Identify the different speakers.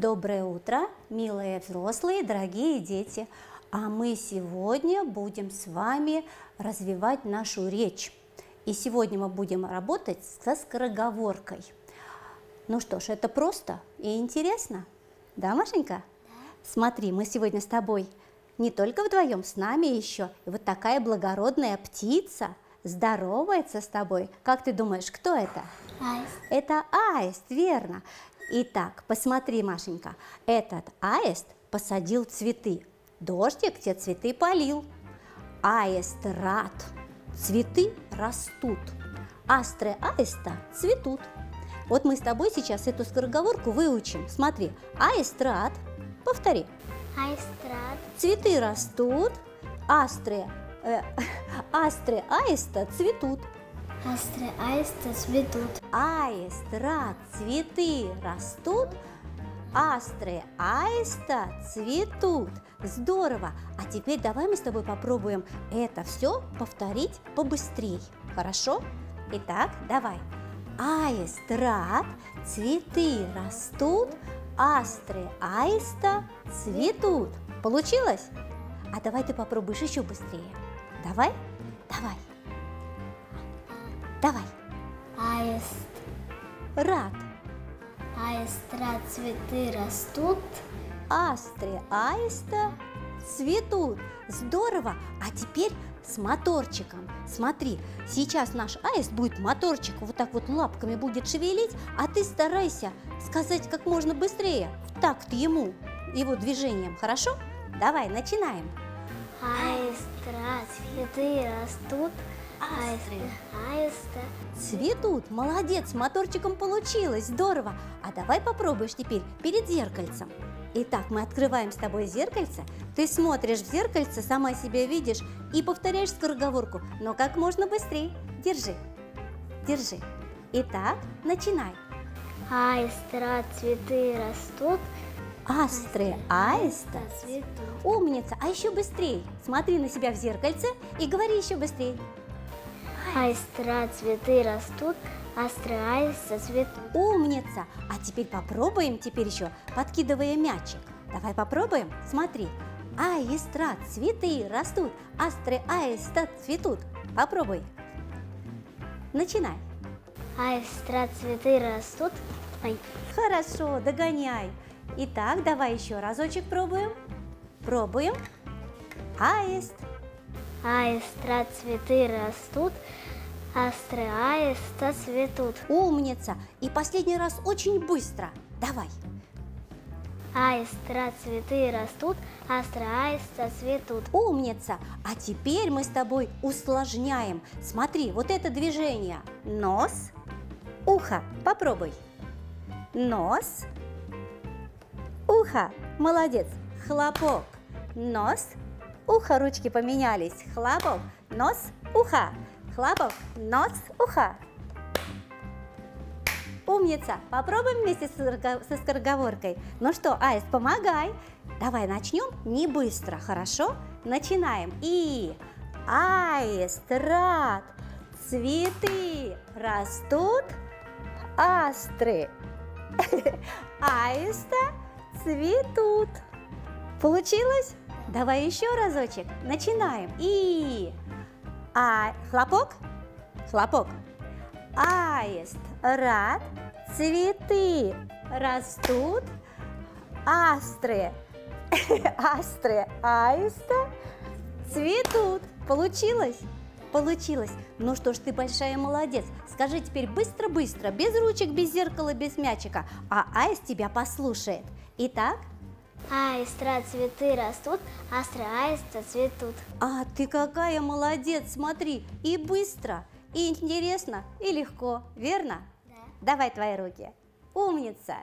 Speaker 1: Доброе утро, милые взрослые, дорогие дети! А мы сегодня будем с вами развивать нашу речь. И сегодня мы будем работать со скороговоркой. Ну что ж, это просто и интересно. Да, Машенька? Да. Смотри, мы сегодня с тобой не только вдвоем, с нами еще. И вот такая благородная птица здоровается с тобой. Как ты думаешь, кто это?
Speaker 2: Аист.
Speaker 1: Это аист, верно. Итак, посмотри, Машенька, этот аист посадил цветы. Дождик те цветы полил. Аист рад. Цветы растут. Астры аиста цветут. Вот мы с тобой сейчас эту скороговорку выучим. Смотри, аист рад. Повтори.
Speaker 2: Аист рад.
Speaker 1: Цветы растут. Астры, э, астры аиста цветут.
Speaker 2: Астры аиста цветут.
Speaker 1: Аист рад, цветы растут, астры аиста цветут. Здорово! А теперь давай мы с тобой попробуем это все повторить побыстрее. Хорошо? Итак, давай. Аист рад, цветы растут, астры аиста цветут. Получилось? А давай ты попробуешь еще быстрее. Давай? Давай. Давай.
Speaker 2: Аист.
Speaker 1: Рад.
Speaker 2: Аист рад. Цветы растут.
Speaker 1: Астры аиста цветут. Здорово! А теперь с моторчиком. Смотри, сейчас наш аист будет моторчик вот так вот лапками будет шевелить, а ты старайся сказать как можно быстрее, в такт ему, его движением, хорошо? Давай, начинаем.
Speaker 2: Аист рад. Цветы растут.
Speaker 1: Астры.
Speaker 2: Аиста.
Speaker 1: Цветут, молодец, моторчиком получилось, здорово. А давай попробуешь теперь перед зеркальцем. Итак, мы открываем с тобой зеркальце, ты смотришь в зеркальце, сама себя видишь и повторяешь скороговорку, но как можно быстрее. Держи, держи. Итак, начинай.
Speaker 2: Аист рад. Цветы растут.
Speaker 1: Астры аиста.
Speaker 2: цветут.
Speaker 1: Умница, а еще быстрее. Смотри на себя в зеркальце и говори еще быстрее.
Speaker 2: Аист рад. Цветы растут. Астры аиста цветут.
Speaker 1: Умница! А теперь попробуем, теперь еще подкидывая мячик. Давай попробуем. Смотри. Аистра, цветы растут, астры аиста цветут. Попробуй. Начинай.
Speaker 2: Аист рад. Цветы растут. Ой.
Speaker 1: Хорошо, догоняй. Итак, давай еще разочек пробуем. Пробуем. Аист.
Speaker 2: Аист рад. Цветы растут. Астры аиста цветут.
Speaker 1: Умница. И последний раз очень быстро. Давай.
Speaker 2: Аист рад. Цветы растут. Астры аиста цветут.
Speaker 1: Умница! А теперь мы с тобой усложняем. Смотри, вот это движение. Нос, ухо. Попробуй. Нос, ухо. Молодец. Хлопок. Нос, ухо. Ручки поменялись. Хлопок. Нос, ухо. Хлопок. Нос, ухо. Умница! Попробуем вместе со скороговоркой. Ну что, Аист, помогай. Давай начнем не быстро, хорошо? Начинаем. И Аист рад, цветы растут, астры аиста цветут. Получилось? Давай еще разочек. Начинаем. И а хлопок, хлопок. Аист рад, цветы растут, астры, астры аиста цветут. Получилось? Получилось. Ну что ж, ты большая молодец. Скажи теперь быстро-быстро, без ручек, без зеркала, без мячика, а аист тебя послушает. Итак,
Speaker 2: Аист рад. Цветы растут. Астры аиста цветут.
Speaker 1: а ты какая молодец, смотри, и быстро, и интересно, и легко, верно?
Speaker 2: Да.
Speaker 1: Давай твои руки. Умница!